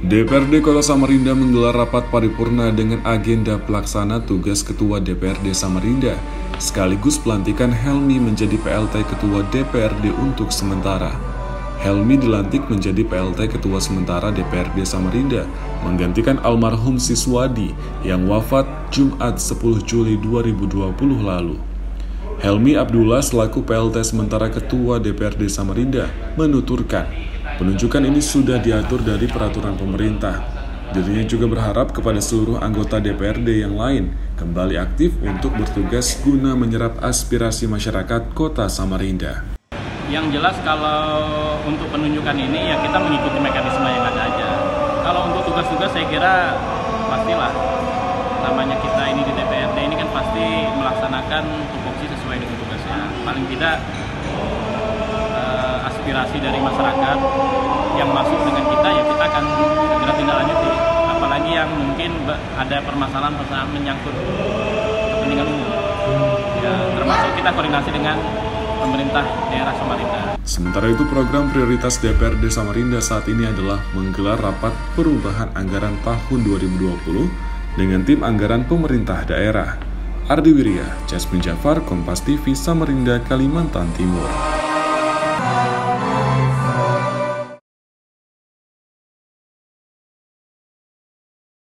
DPRD Kota Samarinda menggelar rapat paripurna dengan agenda pelaksana tugas Ketua DPRD Samarinda, sekaligus pelantikan Helmi menjadi PLT Ketua DPRD untuk sementara. Helmi dilantik menjadi PLT Ketua Sementara DPRD Samarinda, menggantikan almarhum Siswadi yang wafat Jumat 10 Juli 2020 lalu. Helmi Abdullah selaku PLT Sementara Ketua DPRD Samarinda menuturkan Penunjukan ini sudah diatur dari peraturan pemerintah. Dirinya juga berharap kepada seluruh anggota DPRD yang lain kembali aktif untuk bertugas guna menyerap aspirasi masyarakat kota Samarinda. Yang jelas kalau untuk penunjukan ini ya kita mengikuti mekanisme yang ada aja. Kalau untuk tugas-tugas saya kira pastilah namanya kita ini di DPRD ini kan pasti melaksanakan Paling tidak aspirasi dari masyarakat yang masuk dengan kita ya kita akan segera tindak lanjuti apalagi yang mungkin ada permasalahan-permasalahan menyangkut kepentingan umum ya termasuk kita koordinasi dengan pemerintah daerah Samarinda. Sementara itu program prioritas DPRD Samarinda saat ini adalah menggelar rapat perubahan anggaran tahun 2020 dengan tim anggaran pemerintah daerah. Ardi Wirya, Jasmine Jafar, Kompas TV, Samarinda, Kalimantan Timur.